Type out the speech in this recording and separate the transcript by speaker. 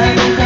Speaker 1: Amen.